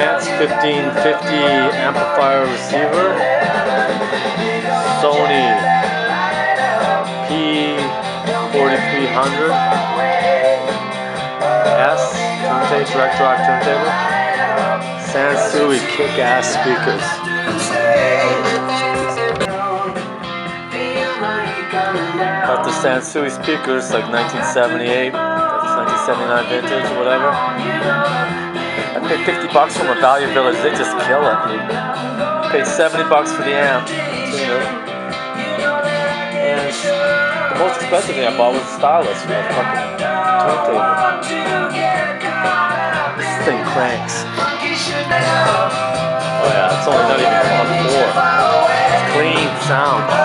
to 1550 amplifier receiver. Sony P4300 S turntable, direct drive turntable. Sansui kick-ass speakers. Got the Sansui speakers like 1978, that's 1979 vintage whatever. I paid 50 bucks from a Value Village. They just kill it. Paid 70 bucks for the amp. You know. And the most expensive thing I bought was a stylus for a fucking turntable. This thing cranks. Oh yeah, it's only not even on four. It's clean sound.